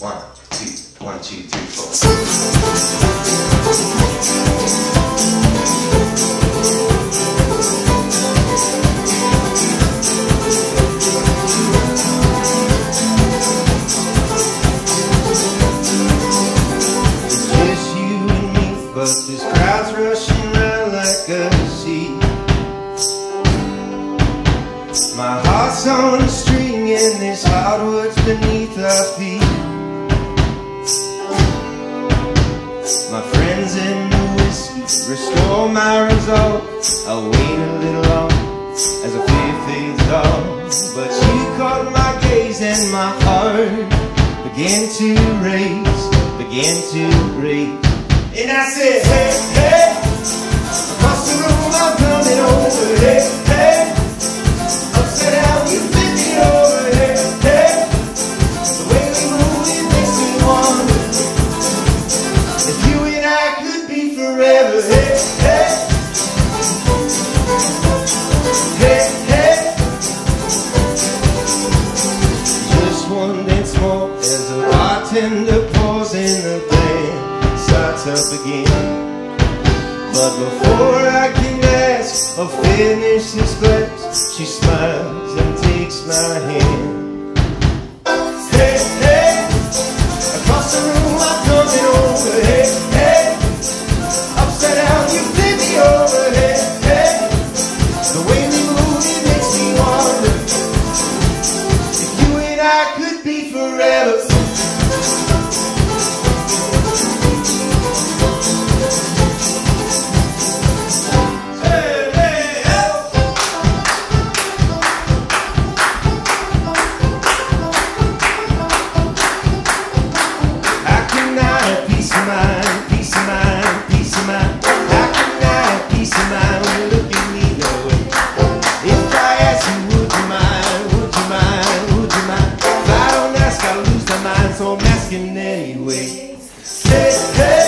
One, two, one, two, three, four. But this crowd's like a sea. My heart's on a string and there's hardwoods beneath our feet. Restore my resolve. I'll wait a little longer as the fear fades off. But you caught my gaze and my heart began to race, began to race. And I said, hey, hey, across the room I'm coming over, hey. The bartender pours in the band starts up again. But before I can ask or finish this glass, she smiles and takes my hand. Hey, hey, across the room I'm coming over. Hey, hey, upside down you flip me over. Hey, hey, the way we move it makes me wonder if you and I could be forever. Asking anyway. Hey, hey,